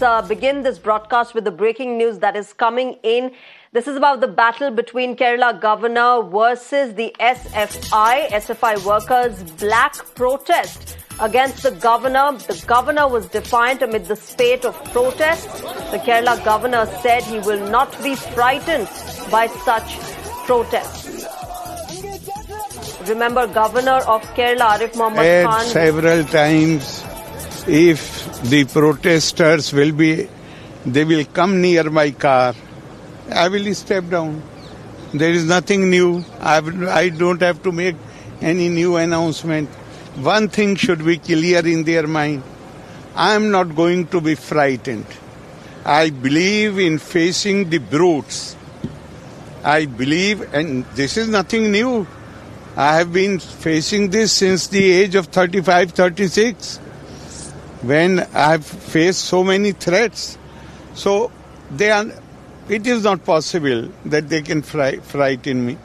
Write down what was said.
Uh, begin this broadcast with the breaking news that is coming in. This is about the battle between Kerala governor versus the SFI, SFI workers' black protest against the governor. The governor was defiant amid the spate of protests. The Kerala governor said he will not be frightened by such protests. Remember, governor of Kerala, Arif Muhammad Khan. several times if the protesters will be, they will come near my car. I will step down. There is nothing new. I, I don't have to make any new announcement. One thing should be clear in their mind. I am not going to be frightened. I believe in facing the brutes. I believe, and this is nothing new. I have been facing this since the age of 35, 36 when I have faced so many threats. So they are, it is not possible that they can fri- frighten me.